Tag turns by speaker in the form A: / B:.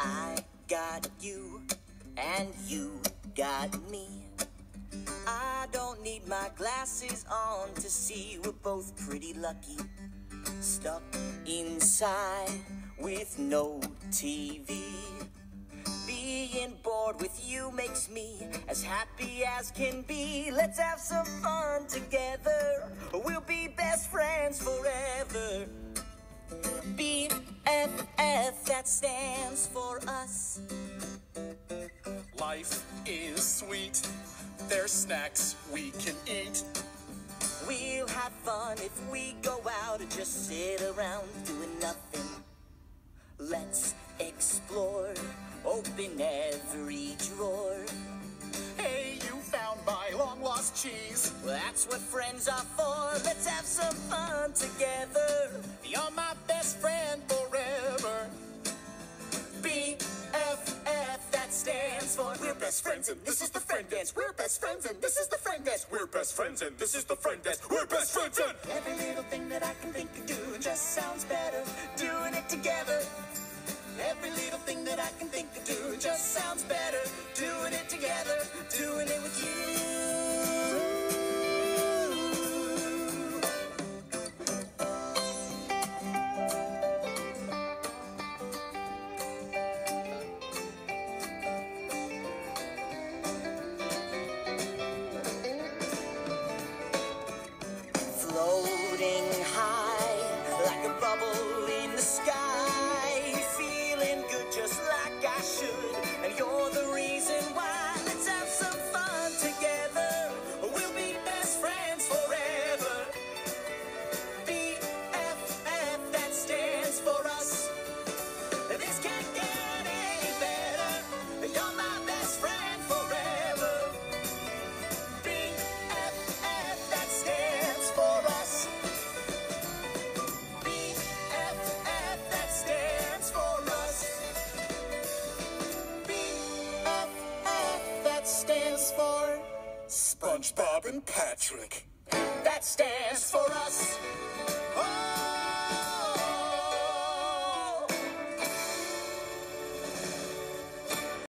A: I got you, and you got me. I don't need my glasses on to see we're both pretty lucky. Stuck inside with no TV. Being bored with you makes me as happy as can be. Let's have some fun together. We'll be That stands for us.
B: Life is sweet. There's snacks we can eat.
A: We'll have fun if we go out and just sit around doing nothing. Let's explore, open every drawer.
B: Hey, you found my long lost cheese.
A: Well, that's what friends are for. Let's have some fun together.
B: You're my best friends and this is the friend dance. We're best friends and this is the friend dance. We're best friends and this is the friend dance. We're best friends and
A: Every little thing that I can think of doing just sounds better doing it together. Every little thing that I can think of doing just sounds better doing Floating stands for.
B: SpongeBob and Patrick.
A: That stands for us. Oh,